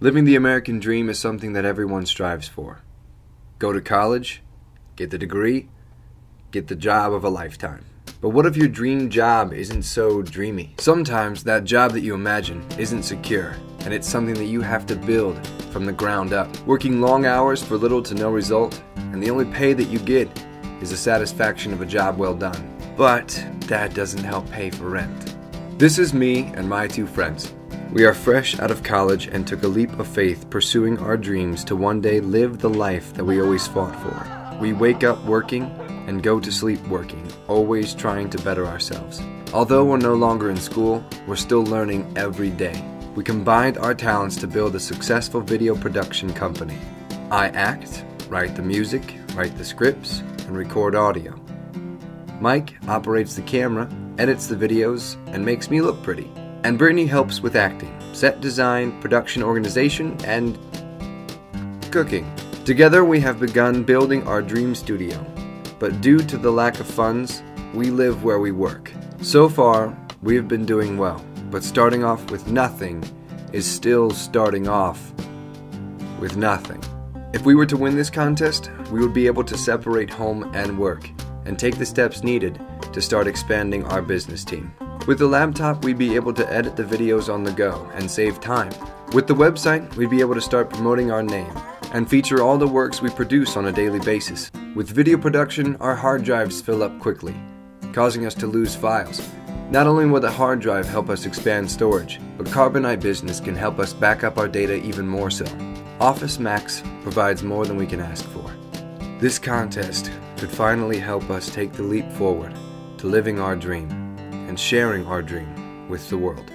Living the American dream is something that everyone strives for. Go to college, get the degree, get the job of a lifetime. But what if your dream job isn't so dreamy? Sometimes that job that you imagine isn't secure, and it's something that you have to build from the ground up. Working long hours for little to no result, and the only pay that you get is the satisfaction of a job well done. But that doesn't help pay for rent. This is me and my two friends. We are fresh out of college and took a leap of faith pursuing our dreams to one day live the life that we always fought for. We wake up working and go to sleep working, always trying to better ourselves. Although we're no longer in school, we're still learning every day. We combined our talents to build a successful video production company. I act, write the music, write the scripts, and record audio. Mike operates the camera, edits the videos, and makes me look pretty. And Brittany helps with acting, set design, production organization, and cooking. Together, we have begun building our dream studio. But due to the lack of funds, we live where we work. So far, we have been doing well, but starting off with nothing is still starting off with nothing. If we were to win this contest, we would be able to separate home and work and take the steps needed to start expanding our business team. With the laptop, we'd be able to edit the videos on the go and save time. With the website, we'd be able to start promoting our name and feature all the works we produce on a daily basis. With video production, our hard drives fill up quickly, causing us to lose files. Not only will the hard drive help us expand storage, but Carbonite Business can help us back up our data even more so. Office Max provides more than we can ask for. This contest could finally help us take the leap forward to living our dream and sharing our dream with the world.